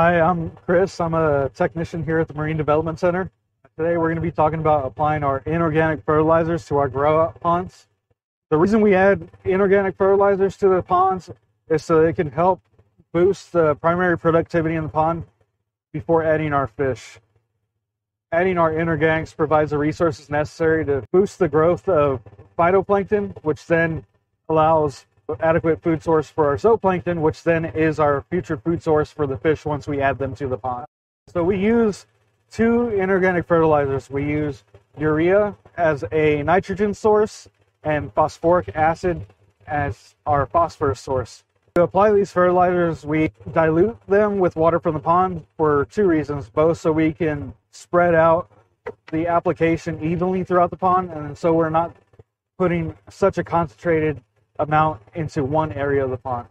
Hi, I'm Chris. I'm a technician here at the Marine Development Center. Today we're going to be talking about applying our inorganic fertilizers to our grow out ponds. The reason we add inorganic fertilizers to the ponds is so they can help boost the primary productivity in the pond before adding our fish. Adding our inorganics provides the resources necessary to boost the growth of phytoplankton, which then allows adequate food source for our zooplankton, which then is our future food source for the fish once we add them to the pond. So we use two inorganic fertilizers. We use urea as a nitrogen source and phosphoric acid as our phosphorus source. To apply these fertilizers, we dilute them with water from the pond for two reasons, both so we can spread out the application evenly throughout the pond, and so we're not putting such a concentrated amount into one area of the pond.